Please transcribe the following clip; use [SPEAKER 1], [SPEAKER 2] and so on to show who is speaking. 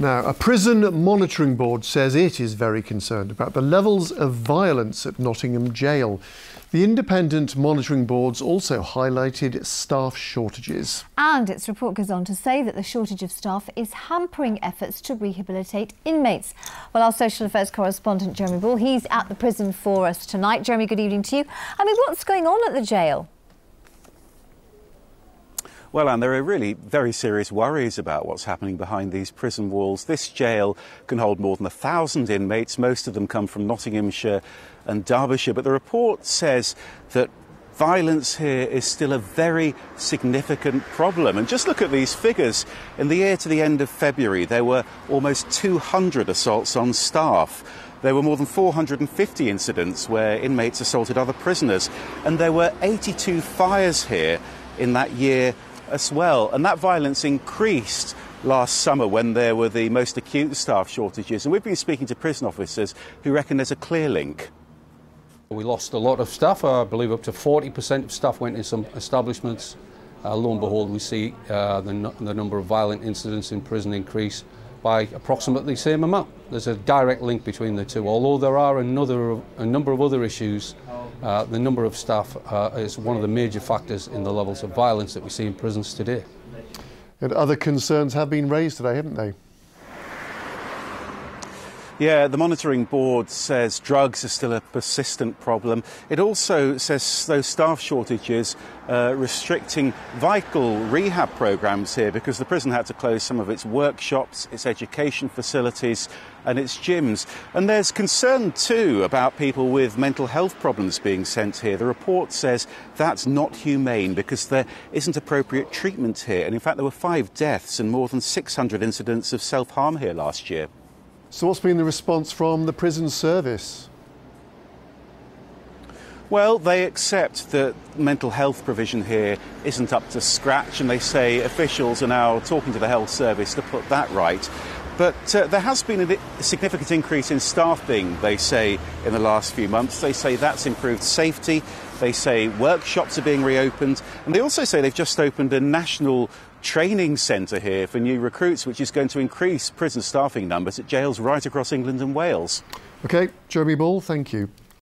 [SPEAKER 1] Now, a prison monitoring board says it is very concerned about the levels of violence at Nottingham Jail. The independent monitoring boards also highlighted staff shortages.
[SPEAKER 2] And its report goes on to say that the shortage of staff is hampering efforts to rehabilitate inmates. Well, our social affairs correspondent Jeremy Ball, he's at the prison for us tonight. Jeremy, good evening to you. I mean, what's going on at the jail?
[SPEAKER 3] Well, and there are really very serious worries about what's happening behind these prison walls. This jail can hold more than a thousand inmates. Most of them come from Nottinghamshire and Derbyshire. But the report says that violence here is still a very significant problem. And just look at these figures. In the year to the end of February, there were almost 200 assaults on staff. There were more than 450 incidents where inmates assaulted other prisoners. And there were 82 fires here in that year as well. And that violence increased last summer when there were the most acute staff shortages. And we've been speaking to prison officers who reckon there's a clear link.
[SPEAKER 4] We lost a lot of staff. I believe up to 40% of staff went in some establishments. Uh, lo and behold, we see uh, the, the number of violent incidents in prison increase by approximately the same amount. There's a direct link between the two. Although there are another, a number of other issues, uh, the number of staff uh, is one of the major factors in the levels of violence that we see in prisons today.
[SPEAKER 1] And other concerns have been raised today, haven't they?
[SPEAKER 3] Yeah, the monitoring board says drugs are still a persistent problem. It also says those staff shortages uh, restricting vital rehab programs here because the prison had to close some of its workshops, its education facilities, and its gyms. And there's concern too about people with mental health problems being sent here. The report says that's not humane because there isn't appropriate treatment here. And in fact, there were five deaths and more than 600 incidents of self harm here last year.
[SPEAKER 1] So, what's been the response from the prison service?
[SPEAKER 3] Well, they accept that mental health provision here isn't up to scratch, and they say officials are now talking to the health service to put that right. But uh, there has been a significant increase in staffing, they say, in the last few months. They say that's improved safety. They say workshops are being reopened. And they also say they've just opened a national training centre here for new recruits, which is going to increase prison staffing numbers at jails right across England and Wales.
[SPEAKER 1] OK, Jeremy Ball, thank you.